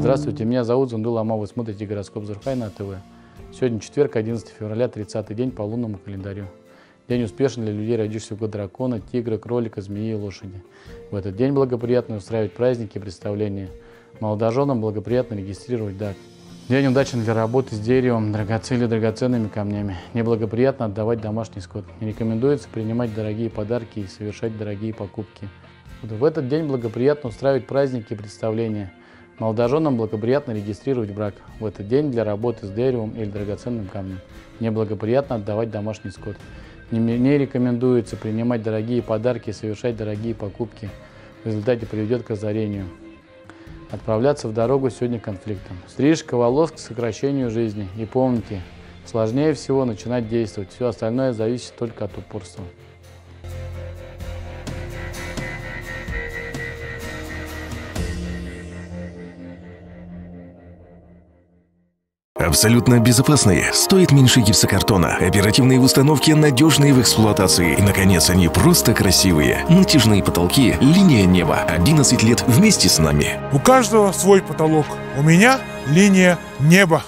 Здравствуйте, меня зовут Зундул Ама, вы смотрите «Гороскоп Зурхай» на ТВ. Сегодня четверг, 11 февраля, 30 день по лунному календарю. День успешен для людей, родившихся в год дракона, тигра, кролика, змеи и лошади. В этот день благоприятно устраивать праздники и представления. Молодоженам благоприятно регистрировать дак. День удачен для работы с деревом, драгоценными драгоценными камнями. Неблагоприятно отдавать домашний скот. Не рекомендуется принимать дорогие подарки и совершать дорогие покупки. В этот день благоприятно устраивать праздники и представления. Молодоженам благоприятно регистрировать брак. В этот день для работы с деревом или драгоценным камнем. Неблагоприятно отдавать домашний скот. Не, не рекомендуется принимать дорогие подарки и совершать дорогие покупки. В результате приведет к озарению. Отправляться в дорогу сегодня конфликтом. Стрижка волос к сокращению жизни. И помните, сложнее всего начинать действовать. Все остальное зависит только от упорства. Абсолютно безопасные, стоят меньше гипсокартона, оперативные в установке, надежные в эксплуатации. И, наконец, они просто красивые. Натяжные потолки, линия неба. 11 лет вместе с нами. У каждого свой потолок. У меня линия неба.